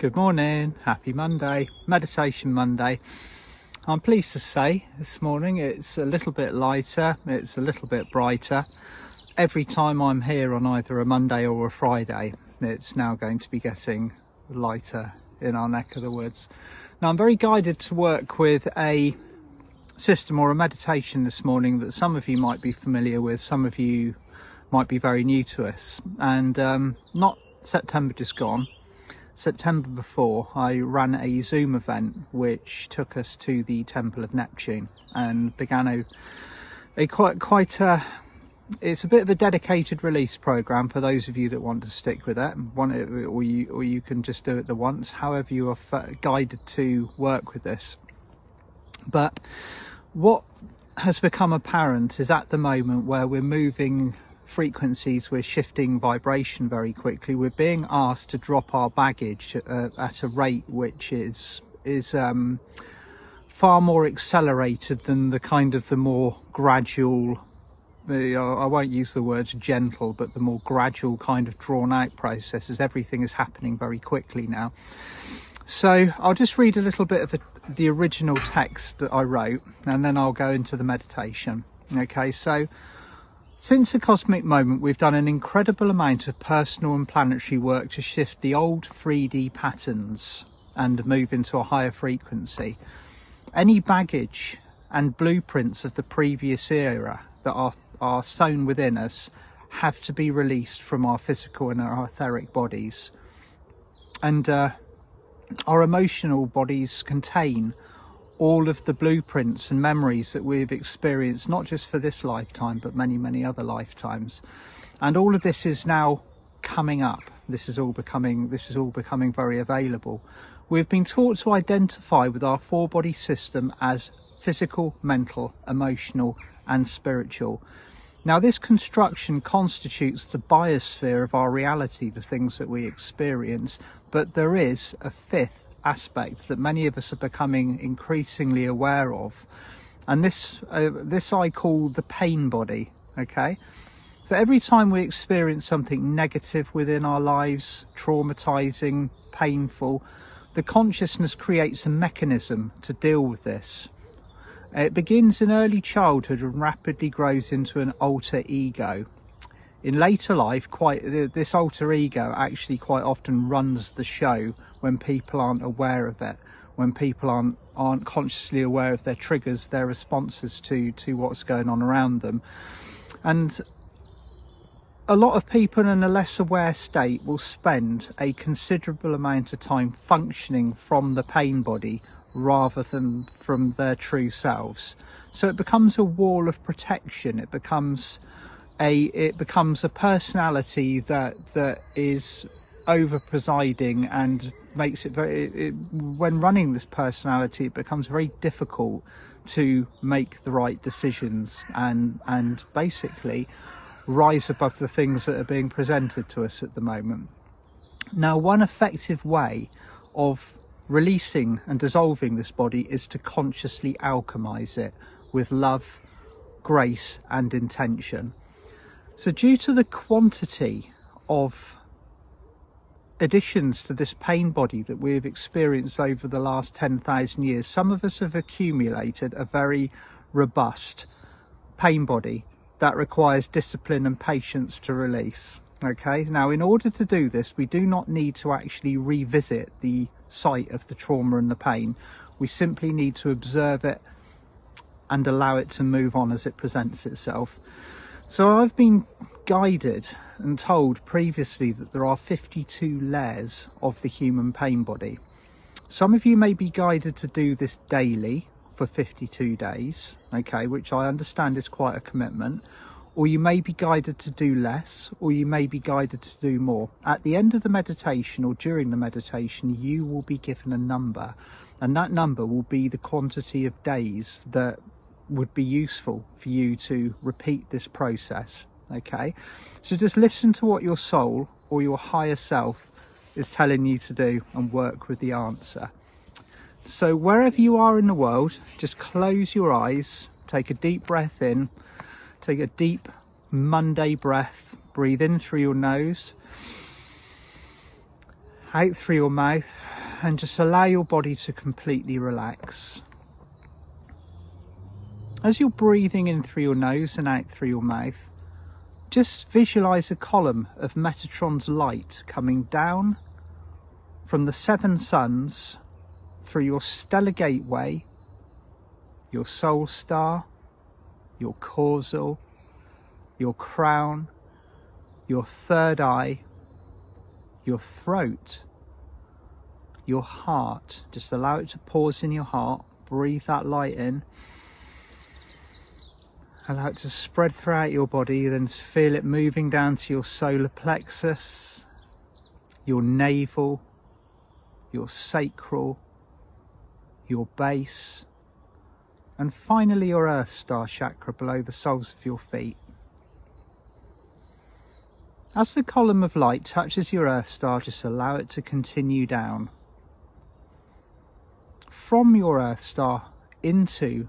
Good morning, happy Monday, Meditation Monday. I'm pleased to say this morning it's a little bit lighter, it's a little bit brighter. Every time I'm here on either a Monday or a Friday, it's now going to be getting lighter in our neck of the woods. Now I'm very guided to work with a system or a meditation this morning that some of you might be familiar with, some of you might be very new to us. And um, not September just gone, September before, I ran a Zoom event which took us to the Temple of Neptune and began a, a quite quite a it's a bit of a dedicated release program for those of you that want to stick with it, want it or you or you can just do it the once, however you are guided to work with this. But what has become apparent is at the moment where we're moving frequencies, we're shifting vibration very quickly. We're being asked to drop our baggage uh, at a rate which is is um, far more accelerated than the kind of the more gradual. I won't use the words gentle, but the more gradual kind of drawn out processes. Everything is happening very quickly now. So I'll just read a little bit of a, the original text that I wrote and then I'll go into the meditation. Okay, so since the cosmic moment, we've done an incredible amount of personal and planetary work to shift the old 3D patterns and move into a higher frequency. Any baggage and blueprints of the previous era that are, are sown within us have to be released from our physical and our etheric bodies. And uh, our emotional bodies contain all of the blueprints and memories that we've experienced, not just for this lifetime, but many, many other lifetimes. And all of this is now coming up. This is all becoming, this is all becoming very available. We've been taught to identify with our four body system as physical, mental, emotional, and spiritual. Now, this construction constitutes the biosphere of our reality, the things that we experience, but there is a fifth aspect that many of us are becoming increasingly aware of. And this, uh, this I call the pain body, okay? So every time we experience something negative within our lives, traumatizing, painful, the consciousness creates a mechanism to deal with this. It begins in early childhood and rapidly grows into an alter ego, in later life, quite this alter ego actually quite often runs the show when people aren't aware of it, when people aren't aren't consciously aware of their triggers, their responses to to what's going on around them, and a lot of people in a less aware state will spend a considerable amount of time functioning from the pain body rather than from their true selves. So it becomes a wall of protection. It becomes a it becomes a personality that that is over presiding and makes it very it, it, when running this personality it becomes very difficult to make the right decisions and and basically rise above the things that are being presented to us at the moment. Now one effective way of releasing and dissolving this body is to consciously alchemize it with love grace and intention so due to the quantity of additions to this pain body that we've experienced over the last 10,000 years, some of us have accumulated a very robust pain body that requires discipline and patience to release. Okay, now in order to do this, we do not need to actually revisit the site of the trauma and the pain. We simply need to observe it and allow it to move on as it presents itself. So I've been guided and told previously that there are 52 layers of the human pain body. Some of you may be guided to do this daily for 52 days, okay, which I understand is quite a commitment, or you may be guided to do less, or you may be guided to do more. At the end of the meditation or during the meditation, you will be given a number, and that number will be the quantity of days that would be useful for you to repeat this process okay so just listen to what your soul or your higher self is telling you to do and work with the answer so wherever you are in the world just close your eyes take a deep breath in take a deep monday breath breathe in through your nose out through your mouth and just allow your body to completely relax. As you're breathing in through your nose and out through your mouth, just visualize a column of Metatron's light coming down from the seven suns through your stellar gateway, your soul star, your causal, your crown, your third eye, your throat, your heart. Just allow it to pause in your heart. Breathe that light in. Allow it to spread throughout your body, then feel it moving down to your solar plexus, your navel, your sacral, your base, and finally your earth star chakra below the soles of your feet. As the column of light touches your earth star, just allow it to continue down. From your earth star into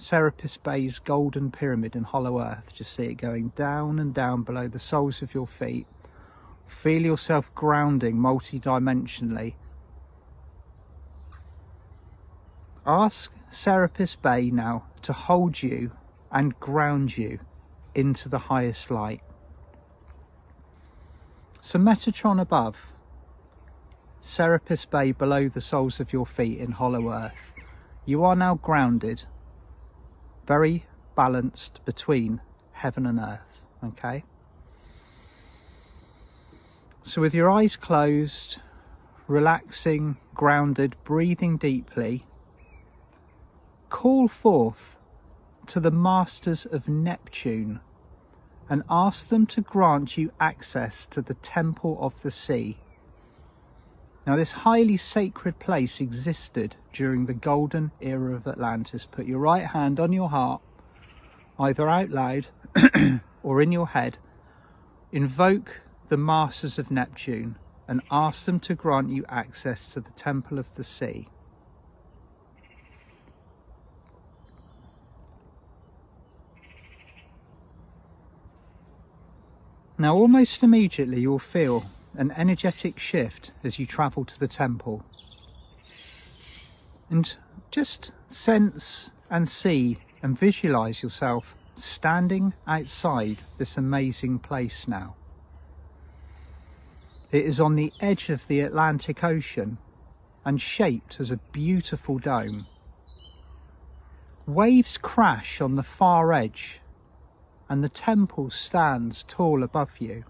Serapis Bey's golden pyramid and hollow earth. Just see it going down and down below the soles of your feet. Feel yourself grounding multi-dimensionally. Ask Serapis Bey now to hold you and ground you into the highest light. So Metatron above, Serapis Bey below the soles of your feet in hollow earth. You are now grounded very balanced between heaven and earth, okay? So with your eyes closed, relaxing, grounded, breathing deeply, call forth to the masters of Neptune and ask them to grant you access to the Temple of the Sea. Now, this highly sacred place existed during the golden era of Atlantis. Put your right hand on your heart, either out loud or in your head. Invoke the Masters of Neptune and ask them to grant you access to the Temple of the Sea. Now, almost immediately, you'll feel an energetic shift as you travel to the temple. And just sense and see and visualize yourself standing outside this amazing place now. It is on the edge of the Atlantic Ocean and shaped as a beautiful dome. Waves crash on the far edge and the temple stands tall above you.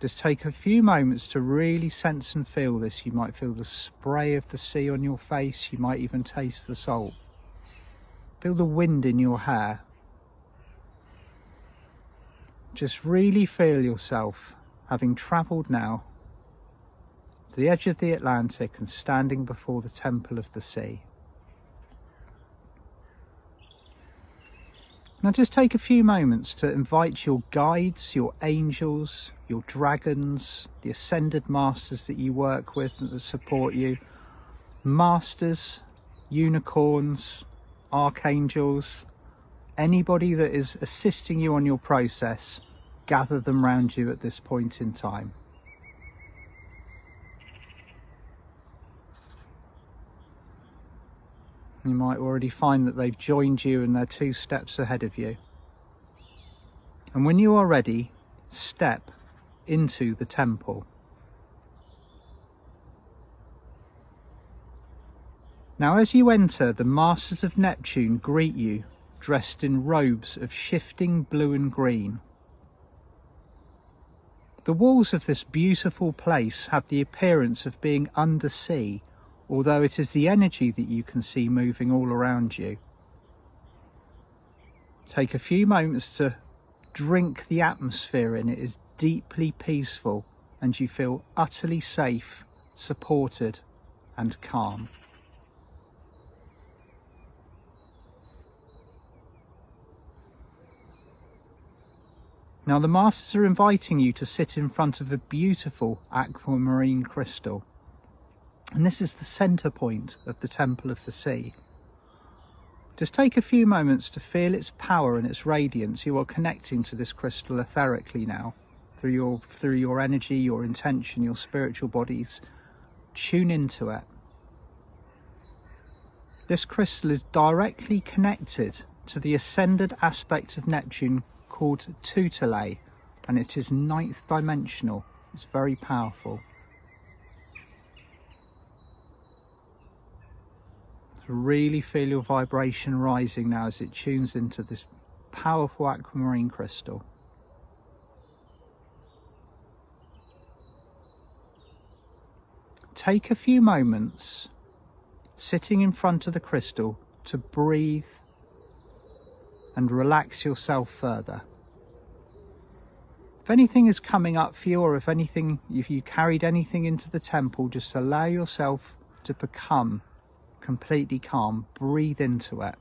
Just take a few moments to really sense and feel this. You might feel the spray of the sea on your face. You might even taste the salt. Feel the wind in your hair. Just really feel yourself having travelled now to the edge of the Atlantic and standing before the Temple of the Sea. Now just take a few moments to invite your guides, your angels, your dragons, the ascended masters that you work with that support you, masters, unicorns, archangels, anybody that is assisting you on your process, gather them round you at this point in time. You might already find that they've joined you and they're two steps ahead of you. And when you are ready, step into the temple. Now as you enter, the Masters of Neptune greet you, dressed in robes of shifting blue and green. The walls of this beautiful place have the appearance of being undersea although it is the energy that you can see moving all around you. Take a few moments to drink the atmosphere in. It is deeply peaceful and you feel utterly safe, supported and calm. Now the Masters are inviting you to sit in front of a beautiful aquamarine crystal. And this is the centre point of the Temple of the Sea. Just take a few moments to feel its power and its radiance. You are connecting to this crystal etherically now. through your through your energy, your intention, your spiritual bodies. Tune into it. This crystal is directly connected to the ascended aspect of Neptune called Tutele, and it is ninth dimensional. It's very powerful. Really feel your vibration rising now as it tunes into this powerful aquamarine crystal. Take a few moments sitting in front of the crystal to breathe and relax yourself further. If anything is coming up for you or if anything, if you carried anything into the temple, just allow yourself to become completely calm. Breathe into it.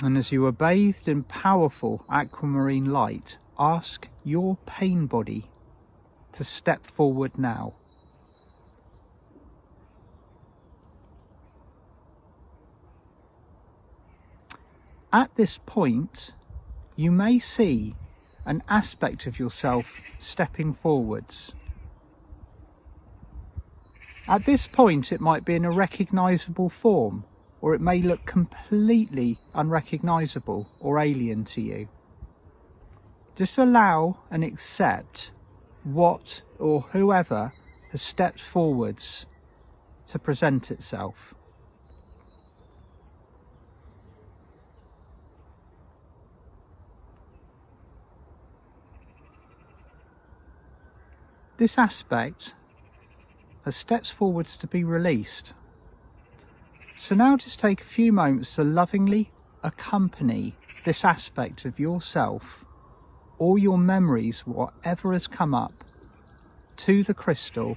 And as you are bathed in powerful aquamarine light, ask your pain body to step forward now. At this point, you may see an aspect of yourself stepping forwards. At this point, it might be in a recognisable form, or it may look completely unrecognisable or alien to you. Just allow and accept what or whoever has stepped forwards to present itself. This aspect has steps forwards to be released. So now just take a few moments to lovingly accompany this aspect of yourself, all your memories, whatever has come up, to the crystal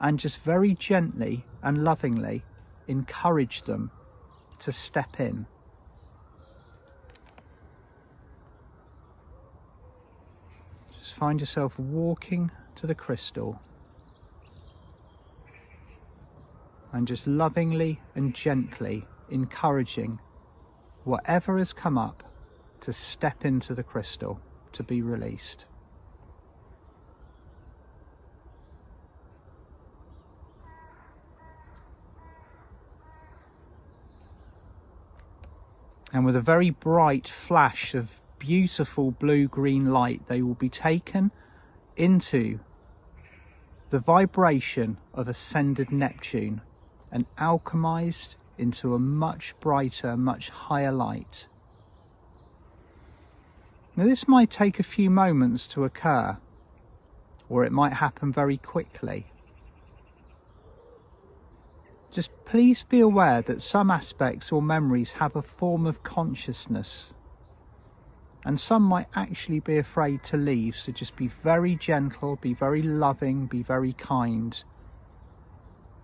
and just very gently and lovingly encourage them to step in. Just find yourself walking to the crystal and just lovingly and gently encouraging whatever has come up to step into the crystal to be released. And with a very bright flash of beautiful blue-green light, they will be taken into the vibration of ascended Neptune and alchemized into a much brighter, much higher light. Now this might take a few moments to occur, or it might happen very quickly. Just please be aware that some aspects or memories have a form of consciousness and some might actually be afraid to leave so just be very gentle be very loving be very kind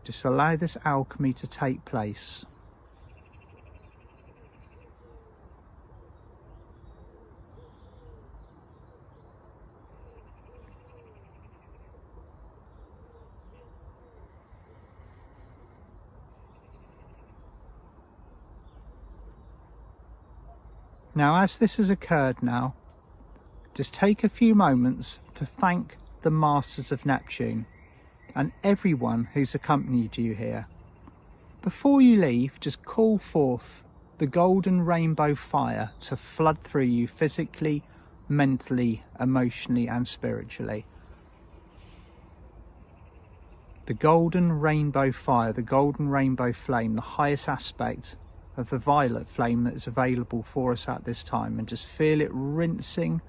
just allow this alchemy to take place. Now, as this has occurred now, just take a few moments to thank the Masters of Neptune and everyone who's accompanied you here. Before you leave, just call forth the golden rainbow fire to flood through you physically, mentally, emotionally and spiritually. The golden rainbow fire, the golden rainbow flame, the highest aspect of the violet flame that is available for us at this time and just feel it rinsing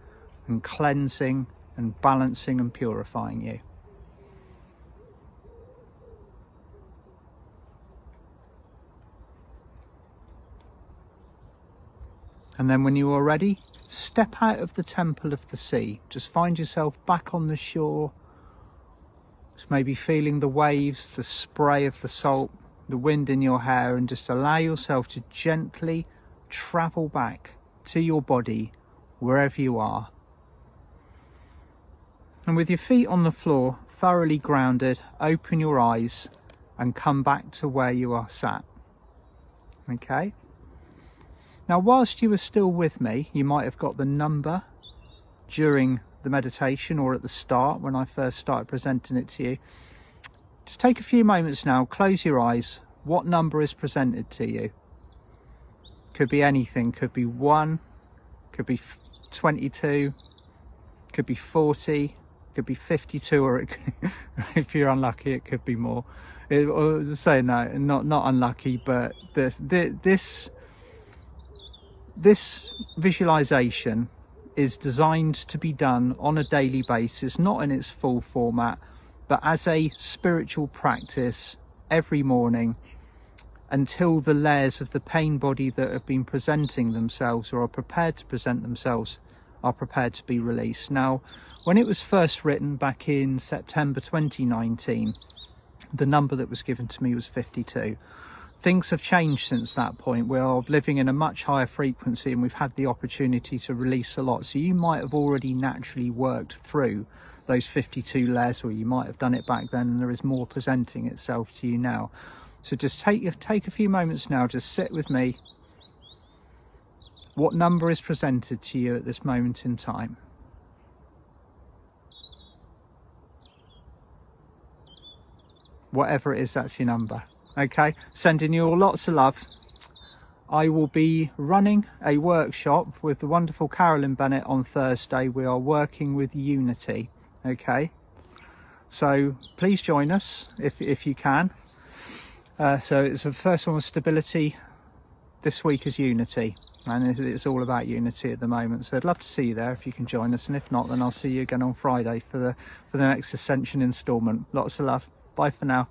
and cleansing and balancing and purifying you. And then when you are ready, step out of the temple of the sea. Just find yourself back on the shore. Just maybe feeling the waves, the spray of the salt, the wind in your hair and just allow yourself to gently travel back to your body wherever you are. And with your feet on the floor, thoroughly grounded, open your eyes and come back to where you are sat. Okay? Now, whilst you were still with me, you might have got the number during the meditation or at the start when I first started presenting it to you. Just take a few moments now, close your eyes. What number is presented to you? Could be anything, could be 1, could be 22, could be 40, could be 52, or could, if you're unlucky, it could be more. It, or saying that, not not unlucky, but this this this visualization is designed to be done on a daily basis, not in its full format, but as a spiritual practice every morning until the layers of the pain body that have been presenting themselves or are prepared to present themselves are prepared to be released. Now, when it was first written back in September 2019, the number that was given to me was 52. Things have changed since that point. We are living in a much higher frequency and we've had the opportunity to release a lot. So you might have already naturally worked through those 52 layers or you might have done it back then and there is more presenting itself to you now. So just take, take a few moments now, just sit with me. What number is presented to you at this moment in time? Whatever it is, that's your number. Okay, sending you all lots of love. I will be running a workshop with the wonderful Carolyn Bennett on Thursday. We are working with Unity. Okay, so please join us if, if you can. Uh, so it's the first one was stability. This week is unity, and it's all about unity at the moment. So I'd love to see you there if you can join us, and if not, then I'll see you again on Friday for the for the next Ascension instalment. Lots of love. Bye for now.